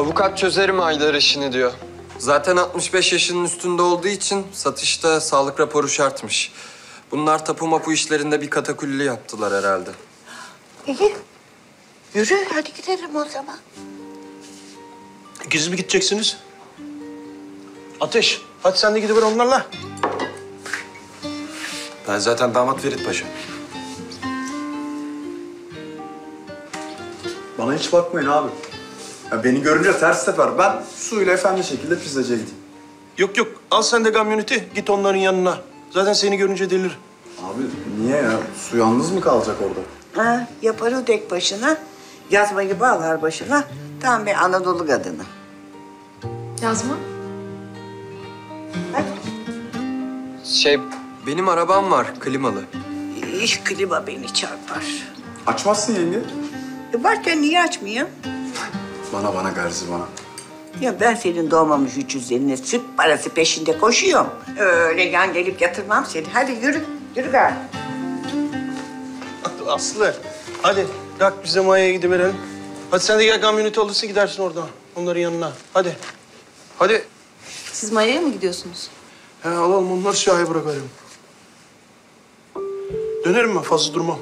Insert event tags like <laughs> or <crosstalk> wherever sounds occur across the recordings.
Avukat çözerim Aydar işini diyor. Zaten 65 yaşının üstünde olduğu için satışta sağlık raporu şartmış. Bunlar tapu mapu işlerinde bir katakulli yaptılar herhalde. İyi. Yürü hadi gidelim o zaman. İkiniz mi gideceksiniz? Ateş, hadi sen de gidiver onlarla. Ben zaten damat Ferit Paşa. Bana hiç bakmayın abi. Ya beni görünce ters teper. Ben suyla efendi şekilde pizzacıya gideyim. Yok yok, al sen de kamyoneti, git onların yanına. Zaten seni görünce delir. Abi niye ya? Su yalnız mı kalacak orada? Ha, yapar o tek başına. Yazmayı bağlar başına. Tam bir Anadolu kadını. Yazma. Şey, benim arabam var klimalı. İş klima beni çarpar. Açmazsın yenge. E varken niye açmayayım? Bana bana garzi bana. Ya ben senin doğmamış üç yüzlerine süt parası peşinde koşuyorum. Öyle yan gelip yatırmam seni. Hadi yürü, yürü gari. Aslı, hadi bırak bize Maya'ya gidiverelim. Hadi sen de gel kamyoneti alırsın gidersin oradan, onların yanına. Hadi. Hadi. Siz Maya'ya mı gidiyorsunuz? He, alalım onları siyahya bırakalım. Dönerim ben, fazla durmam.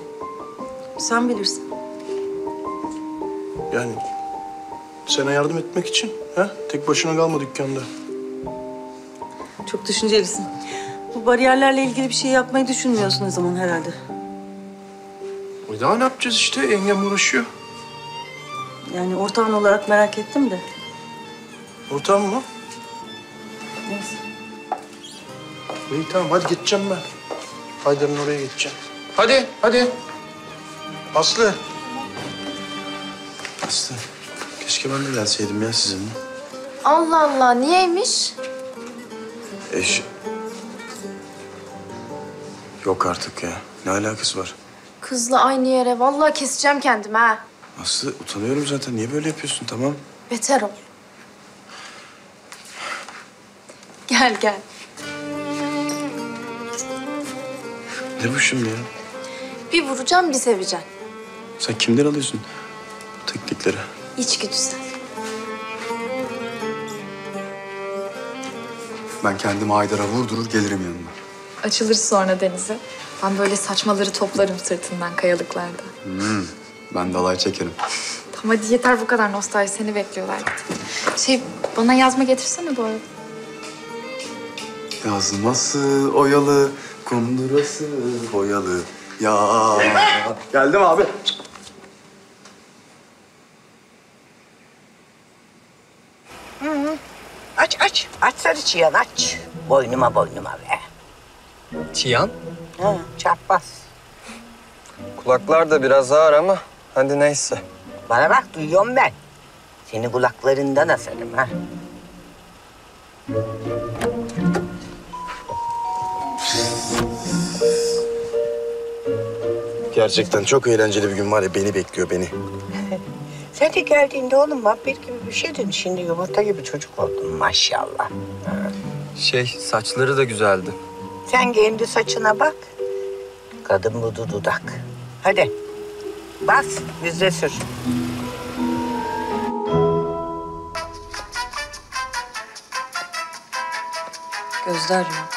Sen bilirsin. Yani sana yardım etmek için. He? Tek başına kalma dükkanda. Çok düşüncelisin. Bu bariyerlerle ilgili bir şey yapmayı düşünmüyorsun o zaman herhalde. E daha ne yapacağız işte? Yengem uğraşıyor. Yani ortağın olarak merak ettim de. Ortağım mı? Neyse. İyi tamam hadi gideceğim ben. Haydar'ın oraya gideceğim. Hadi hadi. Aslı. Aslı, keşke ben de gelseydim ya sizinle. Allah Allah niyeymiş? Eş... Yok artık ya. Ne alakası var? Kızla aynı yere vallahi keseceğim kendimi ha. Aslı utanıyorum zaten. Niye böyle yapıyorsun tamam? Beter ol. Gel gel. Ne bu şimdi ya? Bir vuracağım bir seveceğim. Sen kimden alıyorsun bu teknikleri? İçgüdüsel. Ben kendimi Haydar'a vurdurur gelirim yanına. Açılır sonra denize. Ben böyle saçmaları toplarım sırtından kayalıklarda. Ben de alay çekerim. Tamam hadi yeter bu kadar nostalji seni bekliyorlar. Şey bana yazma getirsene bu arada. Yazması oyalı, kundurası boyalı. Ya. Geldim abi. Aç, aç. Aç sarı çıyan aç. Boynuma boynuma be. Tiyan? Ha, çarpmaz. Kulaklar da biraz ağır ama hadi neyse. Bana bak duyuyorum ben. Seni kulaklarından asarım ha. Gerçekten çok eğlenceli bir gün var ya beni bekliyor beni. Sen de geldiğinde oğlum vampir gibi bir şeydin. Şimdi yumurta gibi çocuk oldun maşallah. Şey, saçları da güzeldi. Sen kendi saçına bak. Kadın budu dudak. Hadi. Bas, yüzde sür. Gözde arıyor.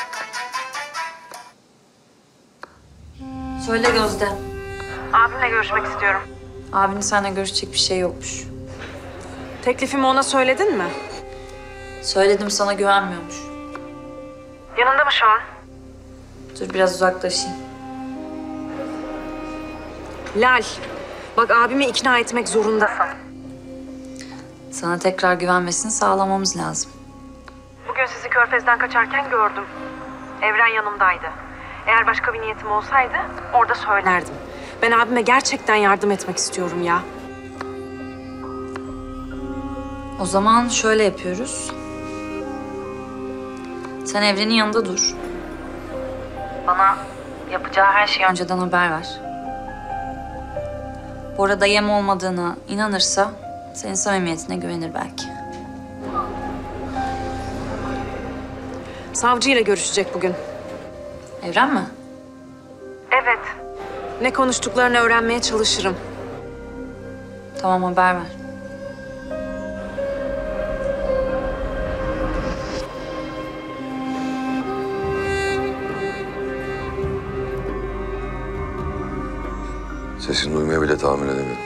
Söyle Gözde. Abimle görüşmek istiyorum. Abinin seninle görüşecek bir şey yokmuş. Teklifimi ona söyledin mi? Söyledim sana güvenmiyormuş. Yanında mı şu an? Dur biraz uzaklaşayım. Lal, bak abimi ikna etmek zorundasın. Sana tekrar güvenmesini sağlamamız lazım. Bugün sizi Körfez'den kaçarken gördüm. Evren yanımdaydı. Eğer başka bir niyetim olsaydı orada söylerdim. Ben abime gerçekten yardım etmek istiyorum ya. O zaman şöyle yapıyoruz. Sen Evren'in yanında dur. Bana yapacağı her şeyi önceden haber ver. Bora da yem olmadığına inanırsa senin samimiyetine güvenir belki. Savcıyla görüşecek bugün. Evren mi? Ne konuştuklarını öğrenmeye çalışırım. Tamam haber ver. Sesini duymaya bile tahammül edemiyorum.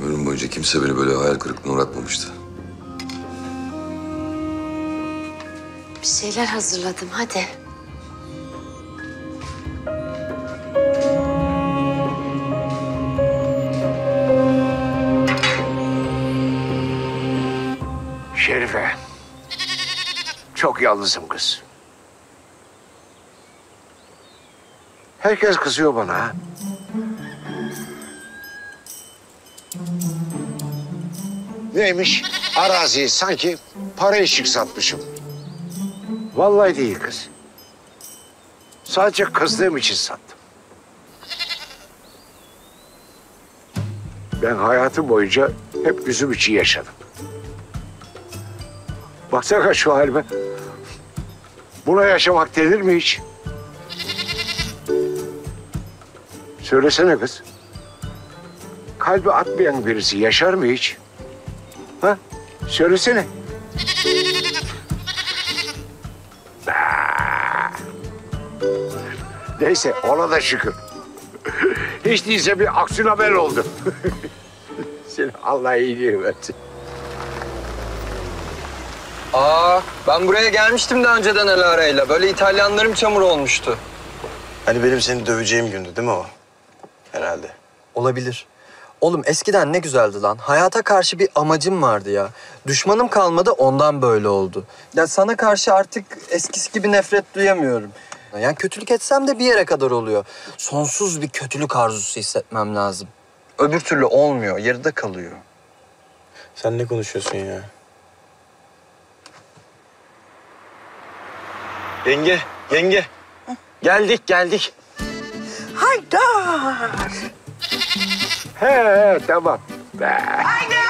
Ömrüm boyunca kimse beni böyle hayal kırıklığına uğratmamıştı. Bir şeyler hazırladım hadi. Şerife. Çok yalnızım kız. Herkes kızıyor bana. Neymiş? Araziyi sanki para için satmışım. Vallahi değil kız. Sadece kızdığım için sattım. Ben hayatım boyunca hep üzüm için yaşadım. Baksana şu halime. Buna yaşamak denir mi hiç? Söylesene kız. Kalbi atmayan birisi yaşar mı hiç? Ha? Söylesene. Neyse ona da şükür. Hiç değilse bir aksiyon haber oldu. <laughs> Seni Allah iyiliğini versin. Aa, ben buraya gelmiştim daha önceden Alara'yla. Böyle İtalyanlarım çamur olmuştu. Hani benim seni döveceğim gündü değil mi o? Herhalde. Olabilir. Oğlum eskiden ne güzeldi lan. Hayata karşı bir amacım vardı ya. Düşmanım kalmadı ondan böyle oldu. Ya sana karşı artık eskisi gibi nefret duyamıyorum. Yani kötülük etsem de bir yere kadar oluyor. Sonsuz bir kötülük arzusu hissetmem lazım. Öbür türlü olmuyor, yarıda kalıyor. Sen ne konuşuyorsun ya? Yenge, yenge. Geldik, geldik. Haydar! He he tamam. Be. Haydar!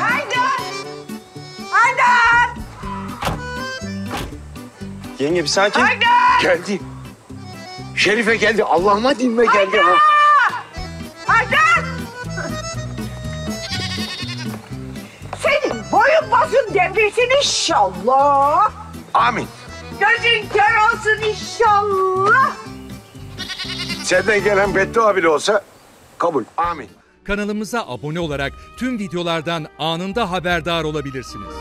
Haydar! Haydar! Yenge bir sakin. Geldi. Şerife geldi. Allah'ıma dinme geldi ha. Haydar! Senin boyun basın devrilsin inşallah. Amin. Gözün kör olsun inşallah. Senden gelen beddua bile olsa kabul. Amin. Kanalımıza abone olarak tüm videolardan anında haberdar olabilirsiniz.